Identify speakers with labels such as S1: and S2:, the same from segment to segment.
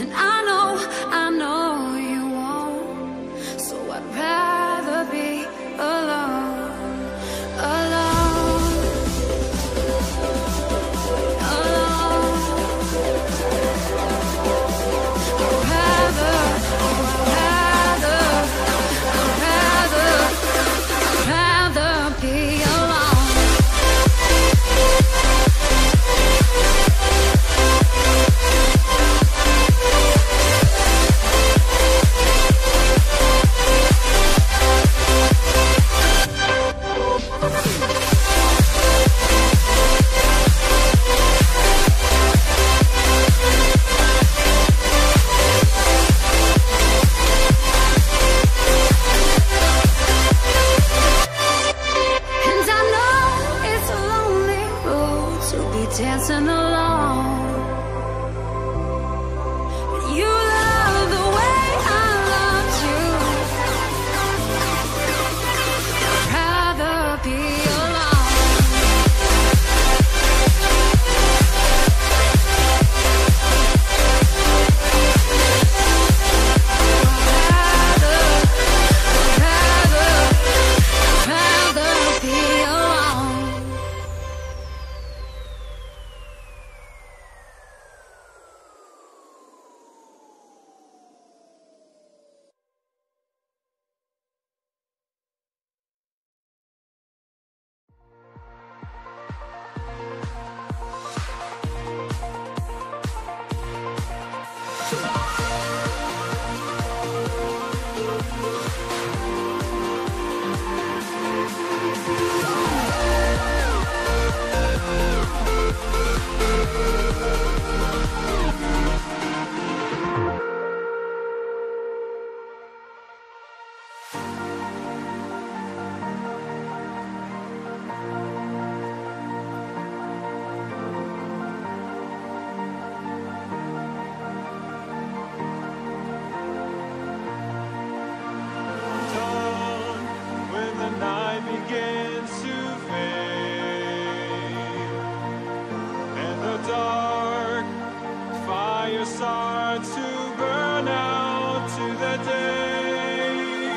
S1: And I to
S2: burn out to the day.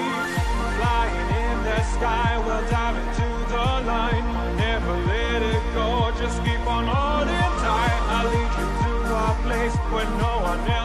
S2: Flying in the sky, we'll dive into the. Never let it go, just keep on holding tight. I'll lead you to a place where no one else.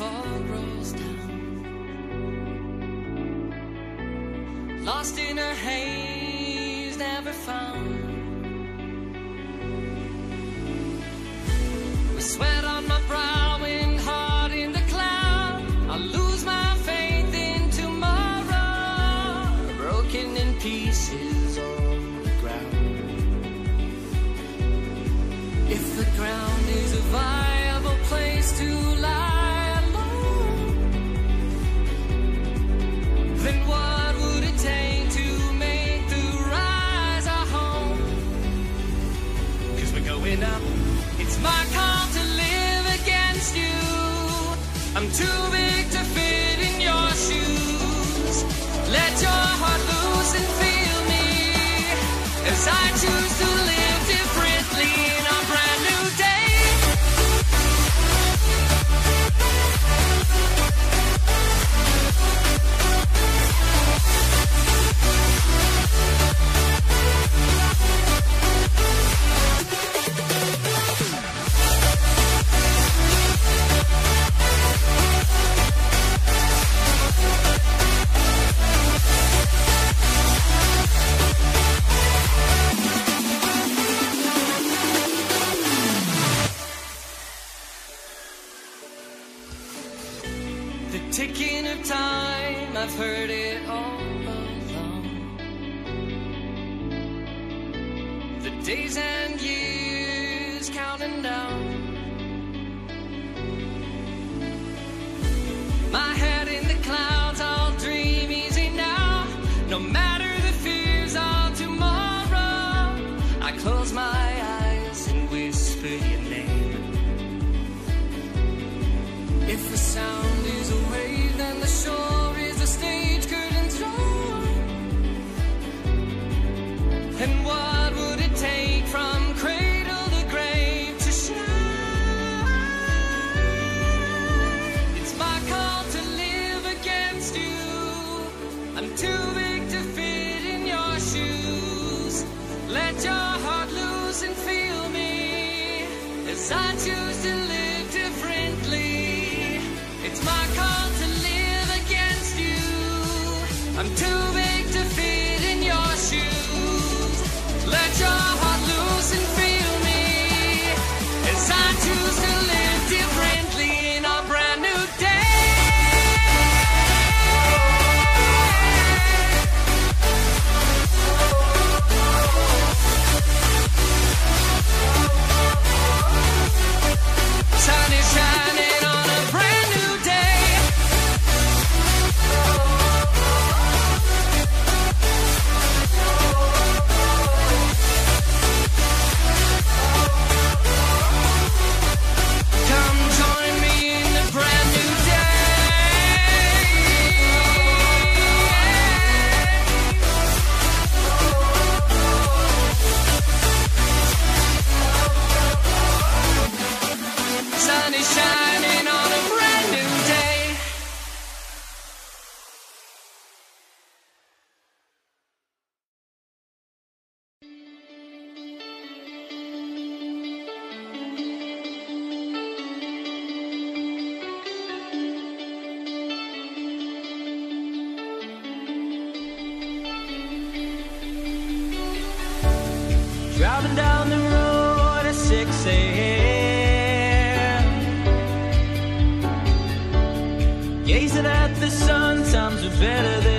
S3: rolls down. Lost in a haze, never found. to the my
S4: car. Gazing at the sun, times are better
S5: than.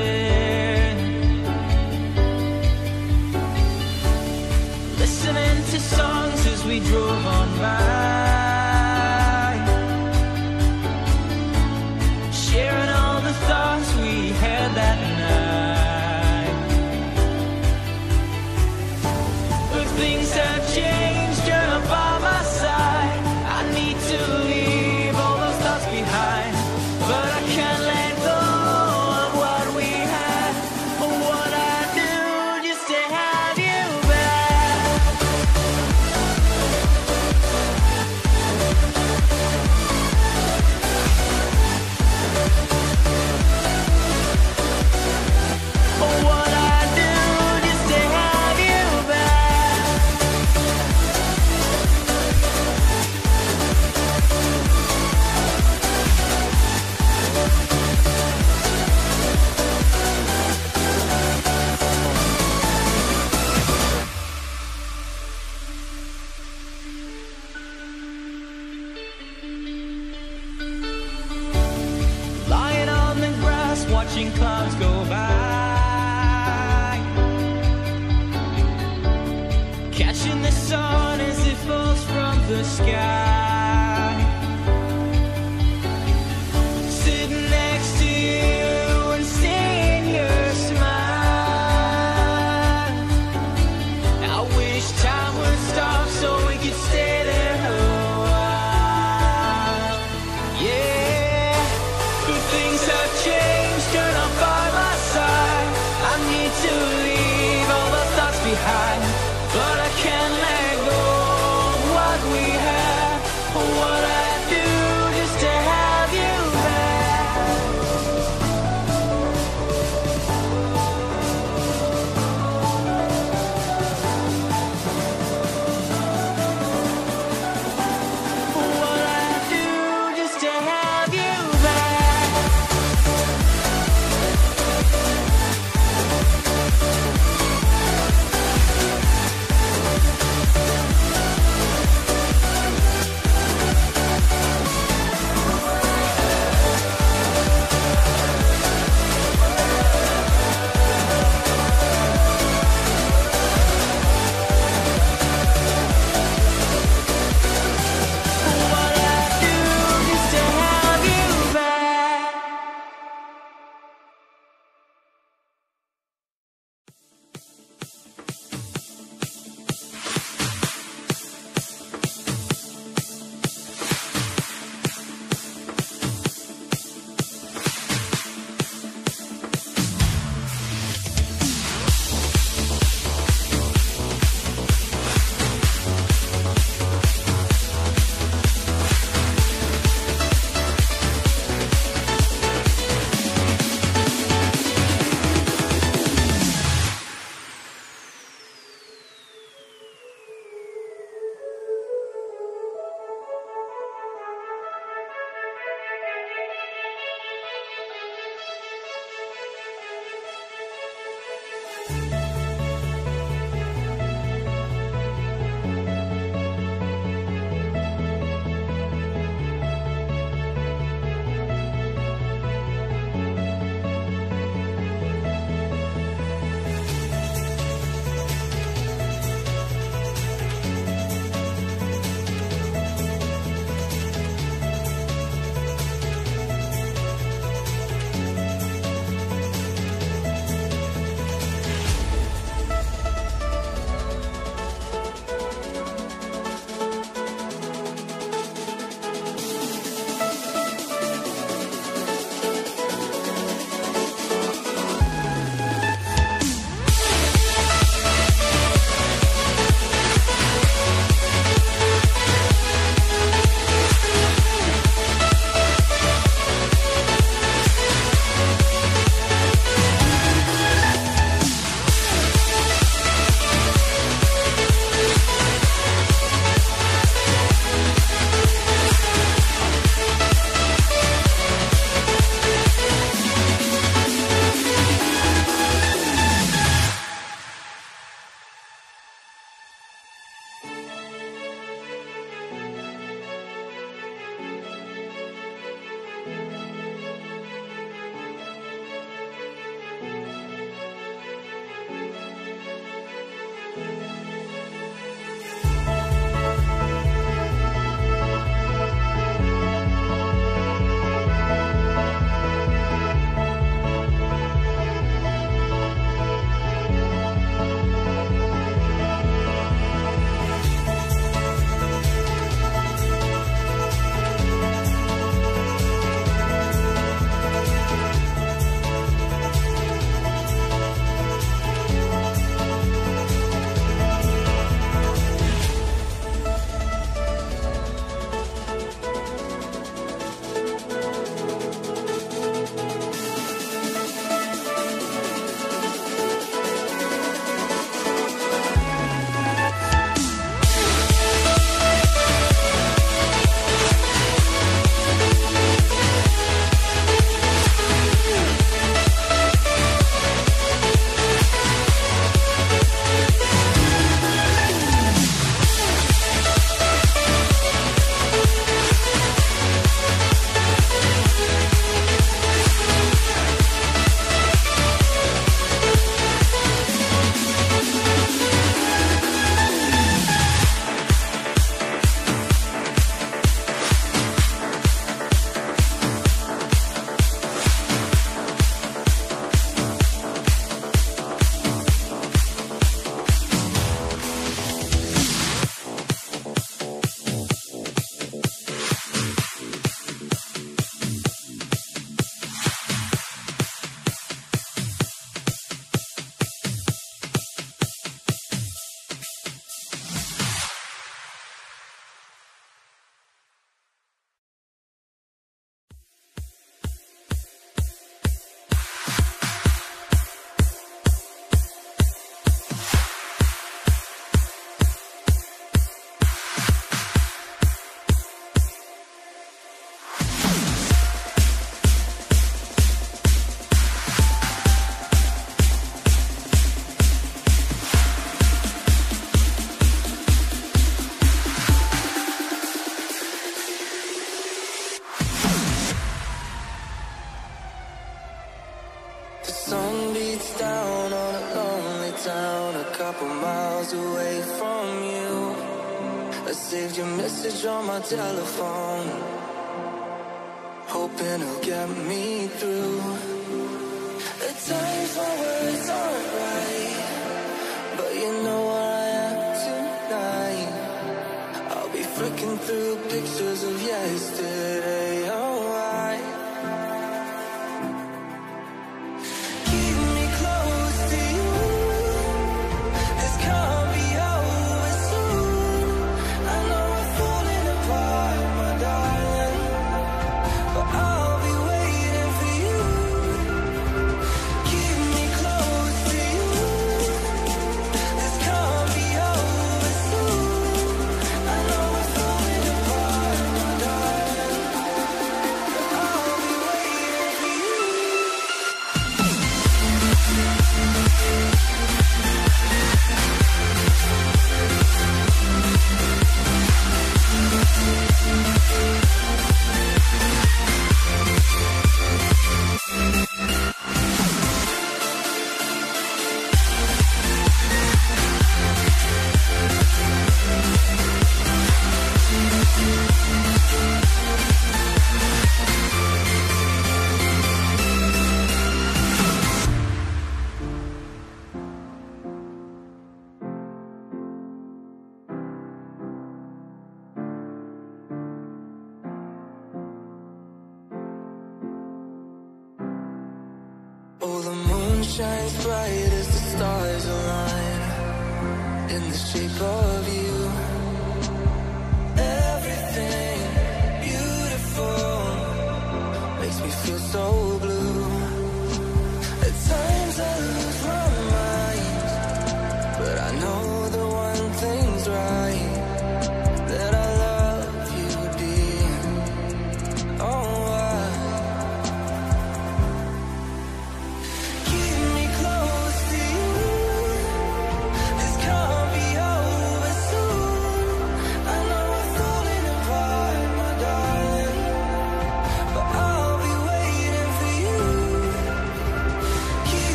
S5: Telephone,